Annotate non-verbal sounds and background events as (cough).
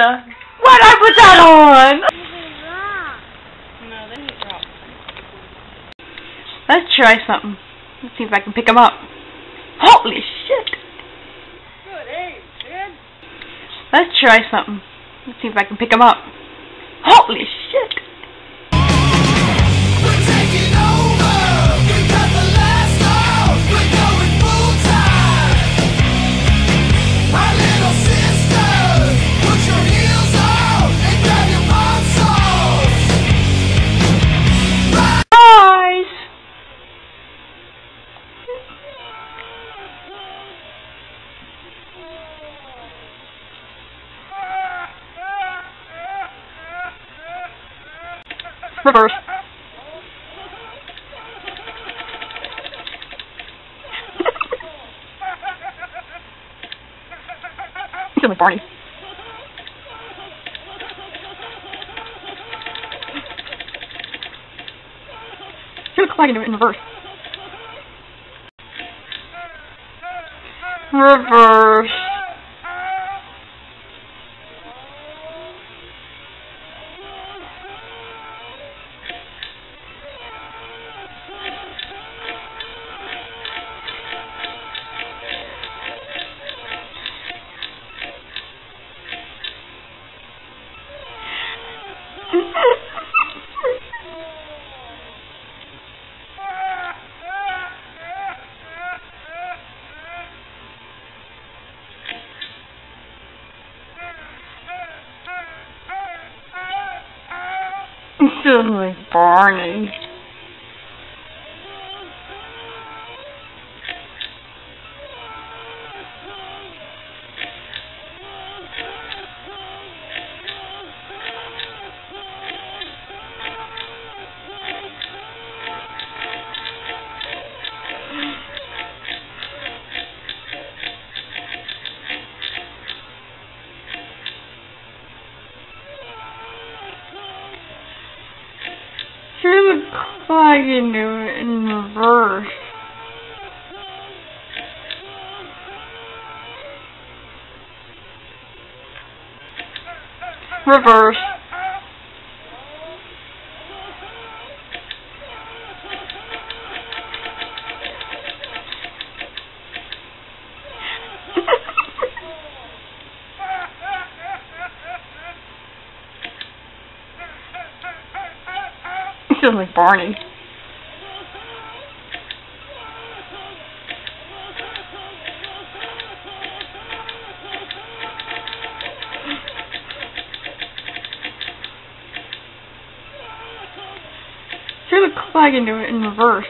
What? I put that on? Let's try something. Let's see if I can pick him up. Holy shit! Good aim. Let's try something. Let's see if I can pick him up. Holy shit! Reverse. (laughs) Sound like Barney. You look like it in reverse. Reverse. Like Barney. Like you do it in reverse. Reverse. Sound like Barney. Look like you do it in reverse.